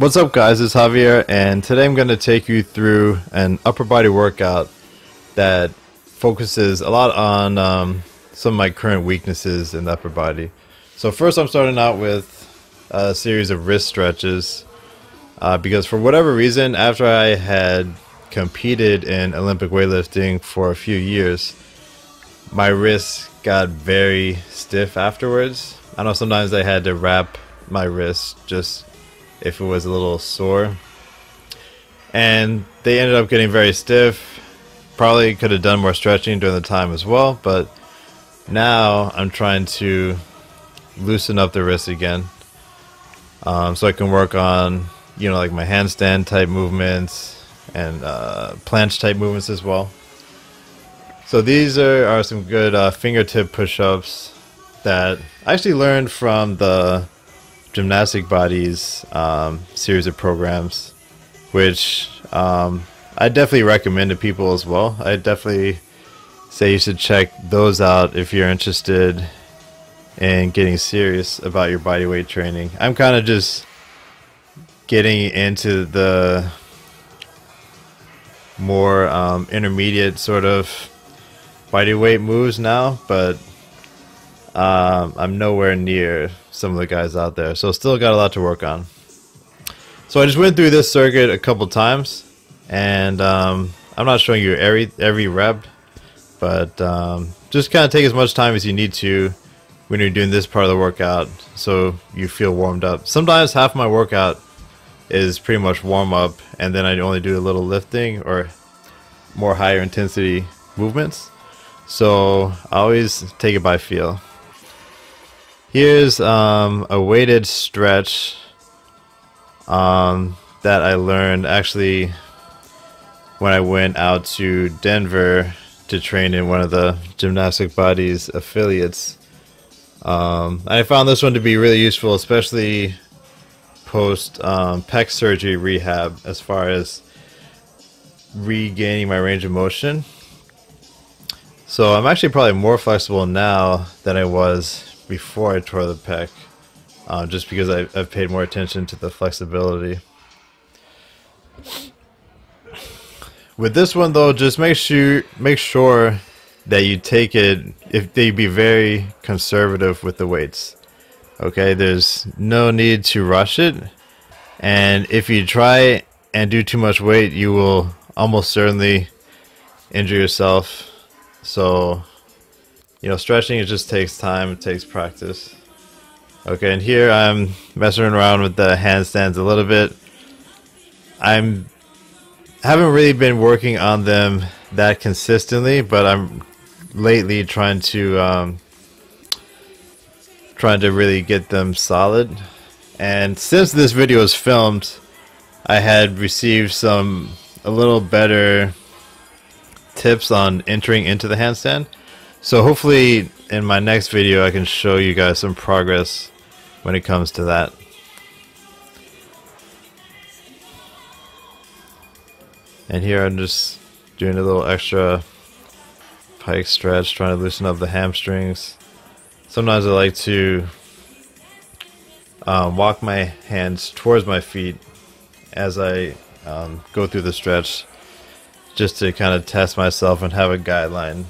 What's up guys, it's Javier and today I'm going to take you through an upper body workout that focuses a lot on um, some of my current weaknesses in the upper body. So first I'm starting out with a series of wrist stretches uh, because for whatever reason after I had competed in Olympic weightlifting for a few years my wrists got very stiff afterwards. I know sometimes I had to wrap my wrists just if it was a little sore. And they ended up getting very stiff. Probably could have done more stretching during the time as well, but now I'm trying to loosen up the wrist again. Um, so I can work on, you know, like my handstand type movements and uh, planche type movements as well. So these are, are some good uh, fingertip push-ups that I actually learned from the Gymnastic Bodies um, series of programs, which um, I definitely recommend to people as well. I definitely say you should check those out if you're interested in getting serious about your body weight training. I'm kind of just getting into the more um, intermediate sort of body weight moves now, but um, I'm nowhere near some of the guys out there. So still got a lot to work on. So I just went through this circuit a couple times, and um, I'm not showing you every every rep, but um, just kind of take as much time as you need to when you're doing this part of the workout, so you feel warmed up. Sometimes half my workout is pretty much warm up, and then I only do a little lifting or more higher intensity movements. So I always take it by feel. Here's um, a weighted stretch um, that I learned actually when I went out to Denver to train in one of the Gymnastic Bodies affiliates. Um, I found this one to be really useful, especially post um, pec surgery rehab, as far as regaining my range of motion. So I'm actually probably more flexible now than I was before I tore the pec, uh, just because I, I've paid more attention to the flexibility. With this one though, just make sure make sure that you take it if they be very conservative with the weights. Okay, there's no need to rush it. And if you try and do too much weight, you will almost certainly injure yourself. So you know, stretching it just takes time, it takes practice. Okay, and here I'm messing around with the handstands a little bit. I'm haven't really been working on them that consistently, but I'm lately trying to um, trying to really get them solid. And since this video was filmed, I had received some a little better tips on entering into the handstand. So hopefully in my next video I can show you guys some progress when it comes to that. And here I'm just doing a little extra pike stretch, trying to loosen up the hamstrings. Sometimes I like to um, walk my hands towards my feet as I um, go through the stretch just to kind of test myself and have a guideline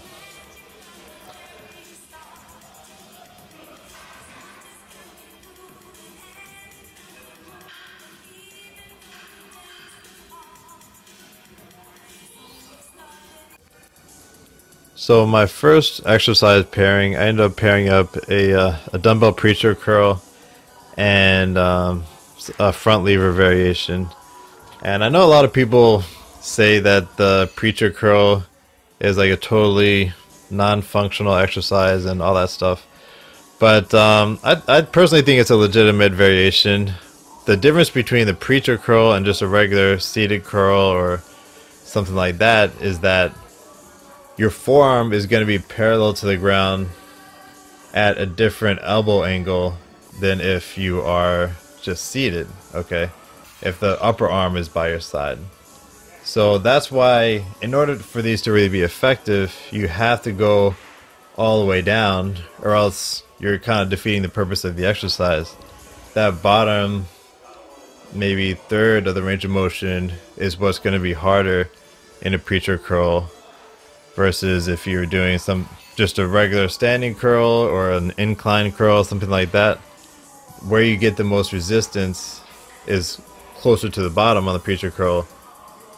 So my first exercise pairing, I ended up pairing up a, uh, a dumbbell preacher curl and um, a front lever variation. And I know a lot of people say that the preacher curl is like a totally non-functional exercise and all that stuff. But um, I, I personally think it's a legitimate variation. The difference between the preacher curl and just a regular seated curl or something like that is that your forearm is going to be parallel to the ground at a different elbow angle than if you are just seated, okay? If the upper arm is by your side. So that's why, in order for these to really be effective, you have to go all the way down, or else you're kind of defeating the purpose of the exercise. That bottom maybe third of the range of motion is what's going to be harder in a preacher curl versus if you're doing some just a regular standing curl or an incline curl, something like that. Where you get the most resistance is closer to the bottom on the preacher curl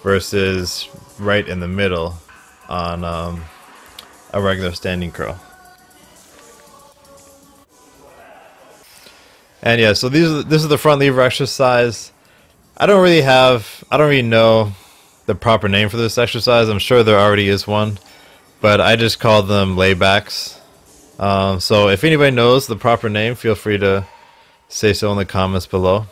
versus right in the middle on um, a regular standing curl. And yeah, so these are, this is the front lever exercise. I don't really have, I don't really know the proper name for this exercise. I'm sure there already is one, but I just call them laybacks. Um, so if anybody knows the proper name, feel free to say so in the comments below.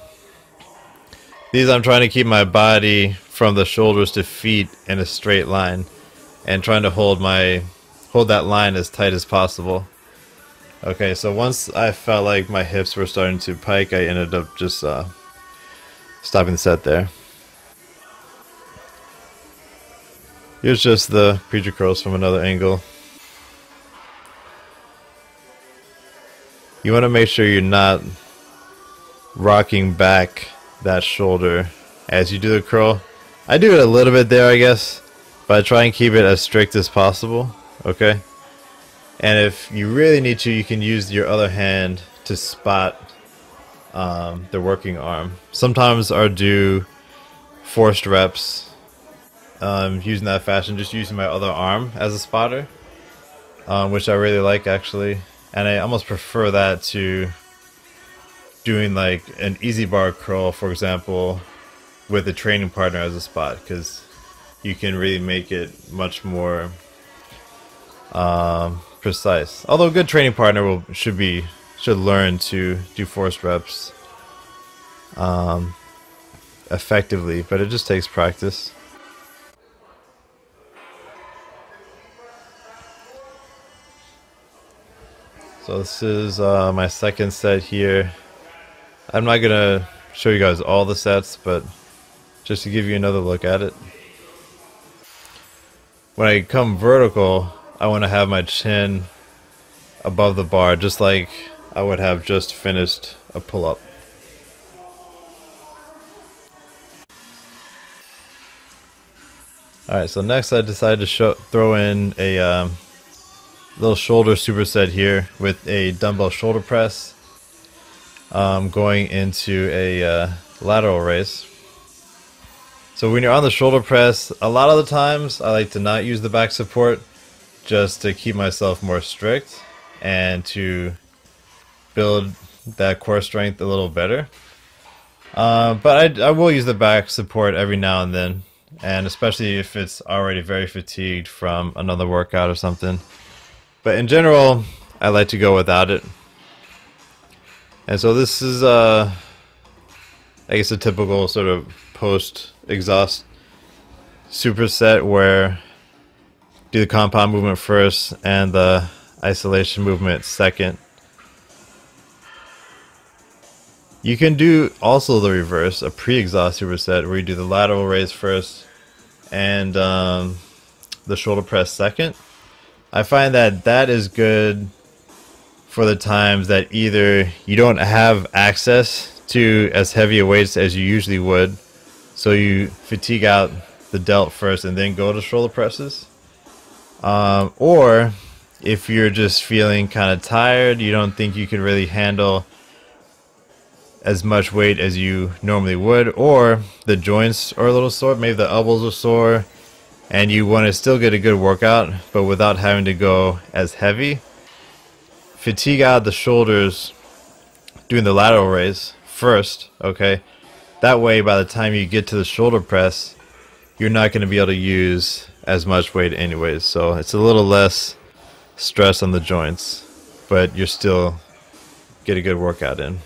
These I'm trying to keep my body from the shoulders to feet in a straight line and trying to hold my hold that line as tight as possible. Okay, so once I felt like my hips were starting to pike, I ended up just uh, stopping the set there. Here's just the preacher curls from another angle. You want to make sure you're not rocking back that shoulder as you do the curl. I do it a little bit there, I guess, but I try and keep it as strict as possible, okay? And if you really need to, you can use your other hand to spot um, the working arm. Sometimes I'll do forced reps um, using that fashion, just using my other arm as a spotter, um, which I really like actually. And I almost prefer that to doing like an EZ bar curl, for example, with a training partner as a spot, because you can really make it much more um, precise. Although a good training partner will should be should learn to do forced reps um, effectively, but it just takes practice. So this is uh, my second set here. I'm not gonna show you guys all the sets, but just to give you another look at it. When I come vertical, I want to have my chin above the bar, just like I would have just finished a pull-up. Alright, so next I decided to show, throw in a um, little shoulder superset here with a dumbbell shoulder press um, going into a uh, lateral raise. So when you're on the shoulder press, a lot of the times I like to not use the back support just to keep myself more strict and to build that core strength a little better. Uh, but I, I will use the back support every now and then, and especially if it's already very fatigued from another workout or something. But in general, I like to go without it. And so this is, uh, I guess, a typical sort of post exhaust superset where do the compound movement first and the isolation movement second. You can do also the reverse, a pre-exhaust superset where you do the lateral raise first and um, the shoulder press second. I find that that is good for the times that either you don't have access to as heavy a weights as you usually would, so you fatigue out the delt first and then go to shoulder presses. Um, or if you're just feeling kind of tired, you don't think you can really handle as much weight as you normally would, or the joints are a little sore, maybe the elbows are sore, and you want to still get a good workout, but without having to go as heavy. Fatigue out the shoulders doing the lateral raise first, okay? That way, by the time you get to the shoulder press, you're not going to be able to use as much weight anyways. So it's a little less stress on the joints, but you're still get a good workout in.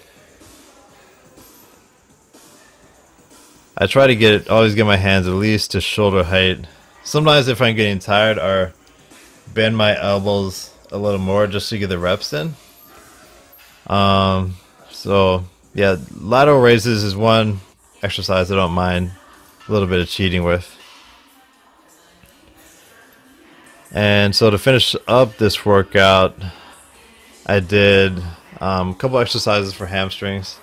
I try to get always get my hands at least to shoulder height. Sometimes if I'm getting tired, or bend my elbows a little more just to get the reps in. Um, so yeah, lateral raises is one exercise I don't mind a little bit of cheating with. And so to finish up this workout, I did um, a couple exercises for hamstrings.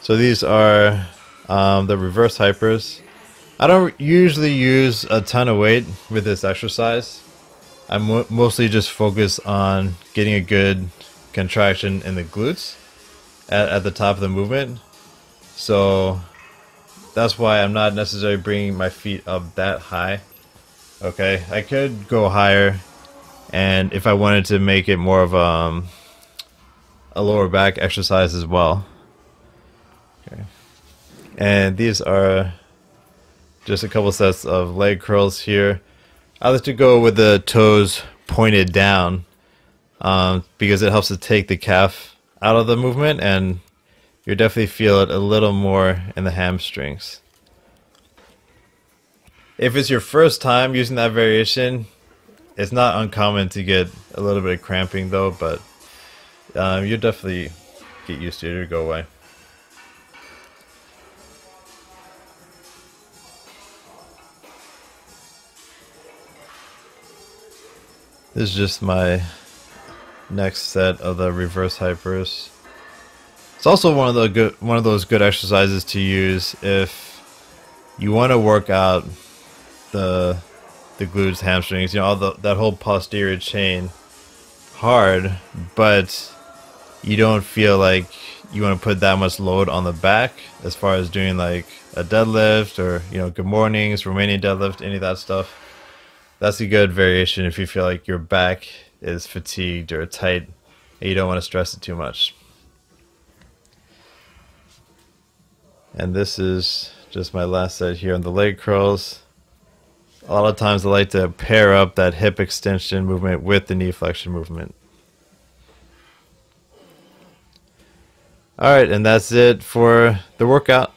So these are um, the reverse hypers. I don't usually use a ton of weight with this exercise. I mo mostly just focus on getting a good contraction in the glutes at, at the top of the movement. So that's why I'm not necessarily bringing my feet up that high. Okay, I could go higher, and if I wanted to make it more of um, a lower back exercise as well. Okay, and these are just a couple sets of leg curls here. I like to go with the toes pointed down um, because it helps to take the calf out of the movement and you definitely feel it a little more in the hamstrings. If it's your first time using that variation, it's not uncommon to get a little bit of cramping though, but um, you definitely get used to it, it'll go away. This is just my next set of the reverse hypers. It's also one of the good one of those good exercises to use if you want to work out the the glutes, hamstrings, you know, all the, that whole posterior chain hard, but you don't feel like you want to put that much load on the back as far as doing like a deadlift or you know good mornings, Romanian deadlift, any of that stuff. That's a good variation if you feel like your back is fatigued or tight and you don't want to stress it too much. And this is just my last set here on the leg curls. A lot of times I like to pair up that hip extension movement with the knee flexion movement. Alright, and that's it for the workout.